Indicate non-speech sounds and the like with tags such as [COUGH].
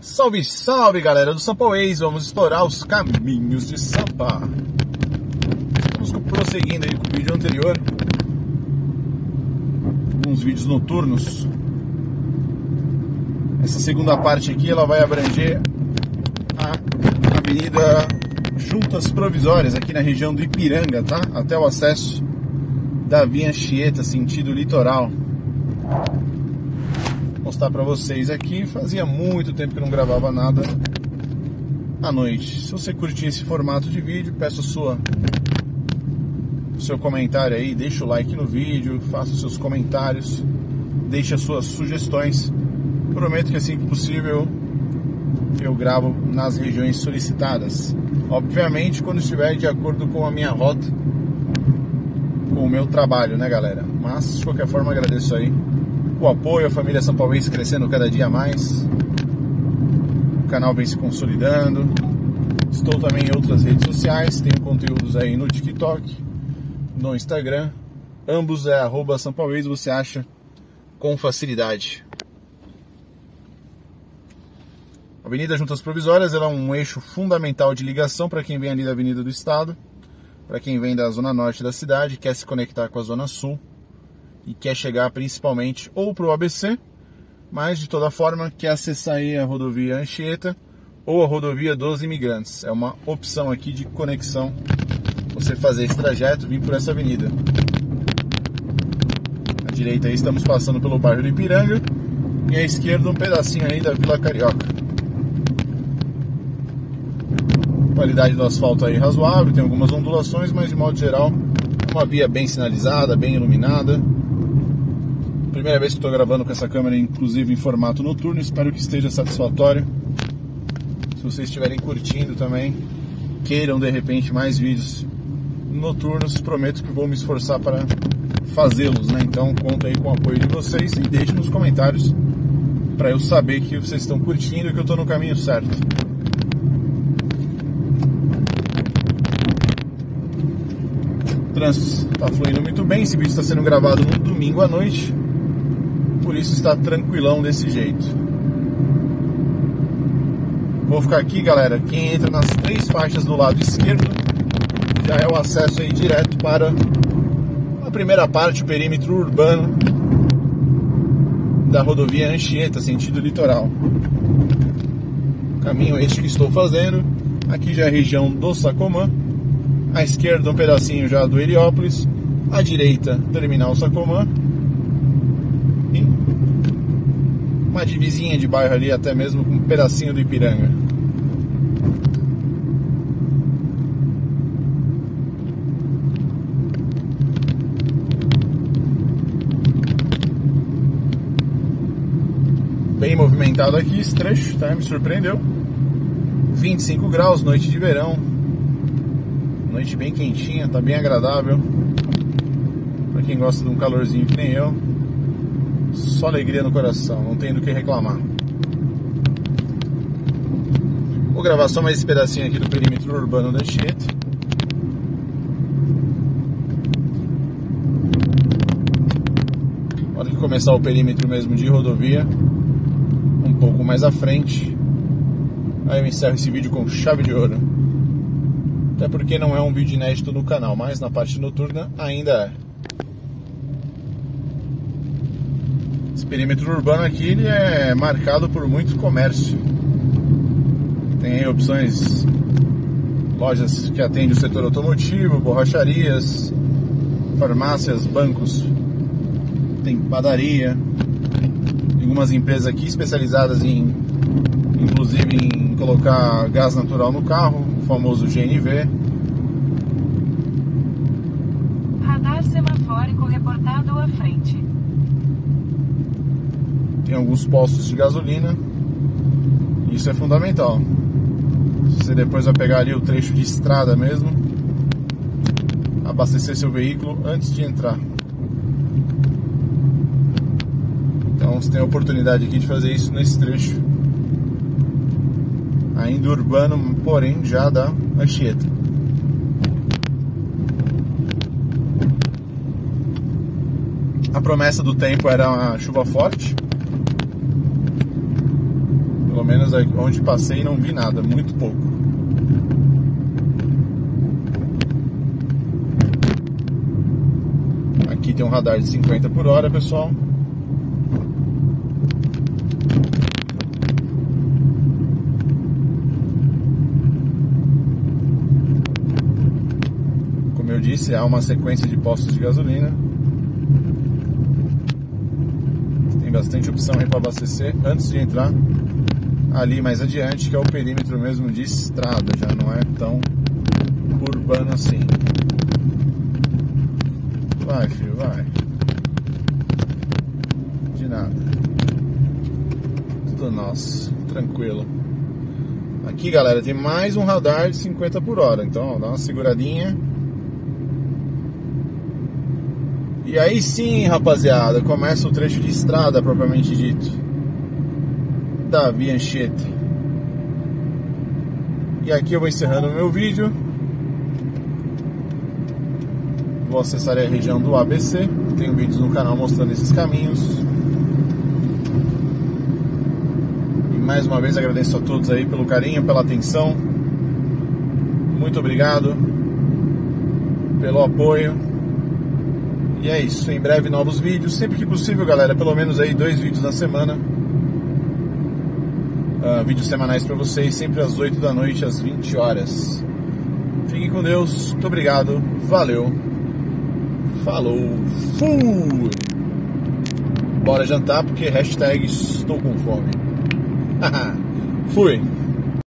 Salve, salve galera do Sampa Ways, vamos explorar os caminhos de Sampa. Estamos prosseguindo aí com o vídeo anterior, alguns vídeos noturnos. Essa segunda parte aqui ela vai abranger a Avenida Juntas Provisórias, aqui na região do Ipiranga, tá? Até o acesso da Via Anchieta, sentido litoral mostrar para vocês aqui. Fazia muito tempo que não gravava nada à noite. Se você curtir esse formato de vídeo, peço sua seu comentário aí, deixa o like no vídeo, faça seus comentários, deixe as suas sugestões. Prometo que assim que possível eu gravo nas regiões solicitadas. Obviamente quando estiver de acordo com a minha rota, com o meu trabalho, né galera? Mas de qualquer forma agradeço aí o apoio, a família São Paulense crescendo cada dia mais. O canal vem se consolidando. Estou também em outras redes sociais, tenho conteúdos aí no TikTok, no Instagram. Ambos é arroba São Paulense, você acha com facilidade. A Avenida Juntas Provisórias é um eixo fundamental de ligação para quem vem ali da Avenida do Estado, para quem vem da zona norte da cidade, quer se conectar com a zona sul e quer chegar principalmente ou para o ABC, mas de toda forma quer acessar aí a rodovia Anchieta ou a rodovia dos imigrantes. É uma opção aqui de conexão você fazer esse trajeto vir por essa avenida. À direita aí estamos passando pelo bairro do Ipiranga e à esquerda um pedacinho aí da Vila Carioca. Qualidade do asfalto aí razoável, tem algumas ondulações, mas de modo geral uma via bem sinalizada, bem iluminada. Primeira vez que estou gravando com essa câmera, inclusive em formato noturno. Espero que esteja satisfatório. Se vocês estiverem curtindo também, queiram de repente mais vídeos noturnos, prometo que vou me esforçar para fazê-los, né? Então conta aí com o apoio de vocês e deixe nos comentários para eu saber que vocês estão curtindo e que eu estou no caminho certo. O trânsito está fluindo muito bem. Esse vídeo está sendo gravado no domingo à noite por isso está tranquilão desse jeito. Vou ficar aqui, galera. Quem entra nas três faixas do lado esquerdo já é o acesso aí direto para a primeira parte, o perímetro urbano da rodovia Anchieta, sentido litoral. Caminho este que estou fazendo. Aqui já é a região do Sacomã. À esquerda, um pedacinho já do Heliópolis. À direita, terminal Sacomã uma divisinha de bairro ali, até mesmo com um pedacinho do Ipiranga. Bem movimentado aqui esse trecho, tá? Me surpreendeu. 25 graus, noite de verão. Noite bem quentinha, tá bem agradável. Pra quem gosta de um calorzinho que nem eu. Só alegria no coração, não tem do que reclamar. Vou gravar só mais esse pedacinho aqui do perímetro urbano da Anchieta. Hora que começar o perímetro mesmo de rodovia, um pouco mais à frente, aí eu encerro esse vídeo com chave de ouro. Até porque não é um vídeo inédito no canal, mas na parte noturna ainda é. Esse perímetro urbano aqui ele é marcado por muito comércio. Tem opções, lojas que atendem o setor automotivo, borracharias, farmácias, bancos, tem padaria, algumas empresas aqui especializadas em, inclusive em colocar gás natural no carro, o famoso GNV. Radar semafórico reportado à frente tem alguns postos de gasolina. Isso é fundamental. Você depois vai pegar ali o trecho de estrada mesmo, abastecer seu veículo antes de entrar. Então você tem a oportunidade aqui de fazer isso nesse trecho. Ainda urbano, porém já da Anchieta. A promessa do tempo era uma chuva forte menos onde passei não vi nada, muito pouco. Aqui tem um radar de 50 por hora, pessoal. Como eu disse, há uma sequência de postos de gasolina. Tem bastante opção para abastecer antes de entrar ali mais adiante, que é o perímetro mesmo de estrada, já não é tão urbano assim. Vai, filho, vai. De nada. Tudo nosso, tranquilo. Aqui, galera, tem mais um radar de 50 por hora, então ó, dá uma seguradinha. E aí sim, rapaziada, começa o trecho de estrada propriamente dito da Anchieta. E aqui eu vou encerrando o meu vídeo. Vou acessar a região do ABC. Tenho vídeos no canal mostrando esses caminhos. E mais uma vez agradeço a todos aí pelo carinho, pela atenção. Muito obrigado pelo apoio. E é isso, em breve novos vídeos, sempre que possível, galera, pelo menos aí dois vídeos na semana uh, vídeos semanais para vocês, sempre às 8 da noite, às 20 horas. Fiquem com Deus, muito obrigado, valeu, falou, fui! Bora jantar porque hashtag estou com fome. [LAUGHS] fui!